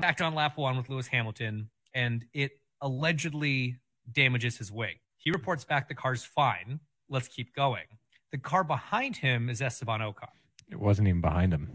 contact on lap one with Lewis Hamilton, and it allegedly damages his wing. He reports back the car's fine. Let's keep going. The car behind him is Esteban Ocon. It wasn't even behind him.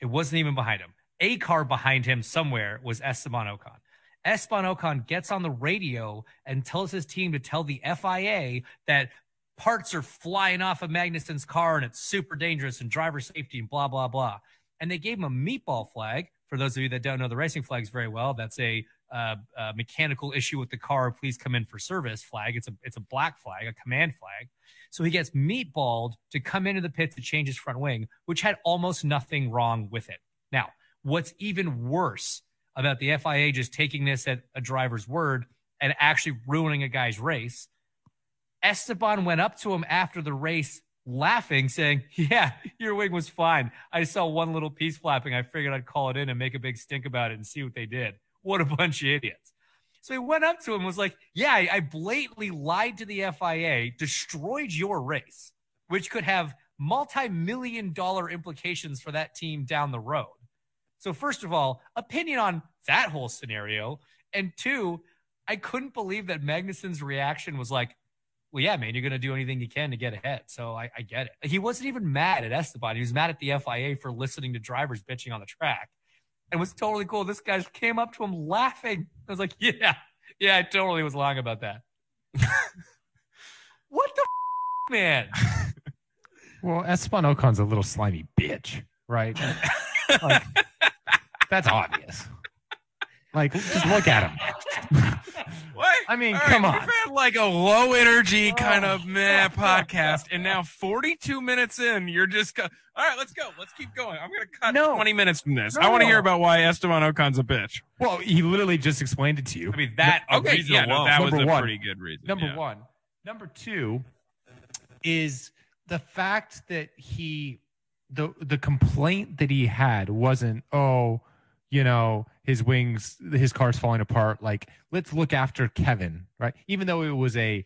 It wasn't even behind him. A car behind him somewhere was Esteban Ocon. Esteban Ocon gets on the radio and tells his team to tell the FIA that parts are flying off of Magnussen's car and it's super dangerous and driver safety and blah, blah, blah. And they gave him a meatball flag. For those of you that don't know the racing flags very well, that's a, uh, a mechanical issue with the car. Please come in for service flag. It's a it's a black flag, a command flag. So he gets meatballed to come into the pit to change his front wing, which had almost nothing wrong with it. Now, what's even worse about the FIA just taking this at a driver's word and actually ruining a guy's race. Esteban went up to him after the race laughing, saying, Yeah, your wing was fine. I saw one little piece flapping. I figured I'd call it in and make a big stink about it and see what they did. What a bunch of idiots. So he went up to him and was like, Yeah, I blatantly lied to the FIA, destroyed your race, which could have multi million dollar implications for that team down the road. So, first of all, opinion on that whole scenario. And two, I couldn't believe that Magnussen's reaction was like, well, yeah, man, you're going to do anything you can to get ahead. So I, I, get it. He wasn't even mad at Esteban. He was mad at the FIA for listening to drivers bitching on the track and was totally cool. This guy came up to him laughing. I was like, yeah, yeah, I totally was lying about that. what the f- man? well, Esteban Ocon's a little slimy bitch, right? like, that's obvious. Like, just look at him. What? I mean, come on. We've had like a low energy oh. kind of meh podcast, and now 42 minutes in, you're just go- all right. Let's go. Let's keep going. I'm gonna cut No. 20 minutes from this. No. I want to hear about why Esteban Ocon's a bitch. Well, he literally just explained it to you. I mean, that a Okay, reason yeah, no, alone. that was a one. pretty good reason. Number yeah. one. Number two is the fact that he the the complaint that he had wasn't oh you know his wings his car's falling apart like let's look after Kevin right even though it was a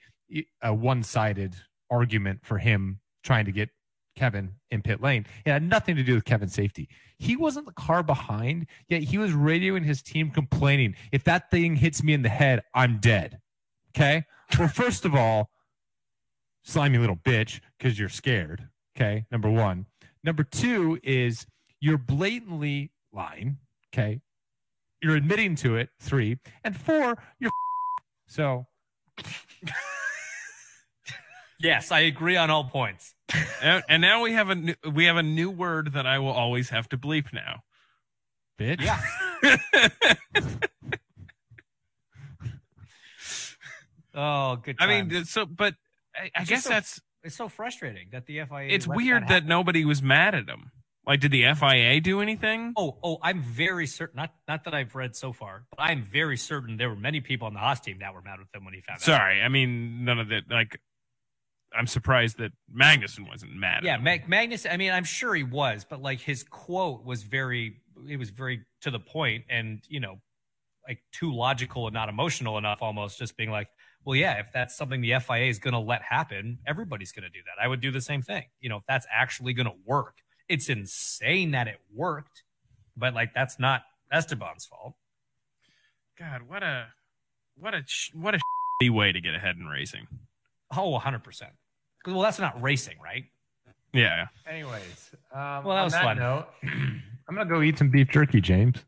a one-sided argument for him trying to get Kevin in pit lane it had nothing to do with Kevin's safety he wasn't the car behind yet he was radioing his team complaining if that thing hits me in the head I'm dead okay well first of all slimy little bitch because you're scared. Okay. Number one. Number two is you're blatantly lying. Okay. You're admitting to it. Three. And four, you're so Yes, I agree on all points. And, and now we have a new, we have a new word that I will always have to bleep now. bitch. Yeah. Oh, good. I mean, so but I, I guess so- that's it's so frustrating that the FIA. it's weird that, happen. nobody was mad at him. Like, did the FIA do anything? Oh, oh, I'm very certain. Not, not that I've read so far, but I'm very certain there were many people on the Haas team that were mad with him when he found out. Sorry, I mean none of that. Like, I'm surprised that Magnussen wasn't mad. Yeah. Mag- Magnus. I mean, I'm sure he was, but like his quote was very. It was very to the point, and you know, like too logical and not emotional enough. Almost just being like, well, yeah, if that's something the FIA is going to let happen, everybody's going to do that. I would do the same thing. You know, if that's actually going to work, it's insane that it worked, but like that's not Esteban's fault. God, what a what a what a shitty way to get ahead in racing. Oh, 100%. Well, that's not racing, right? Yeah. Anyways, um, Well, that on was fun. Note, I'm gonna go eat some beef jerky, James.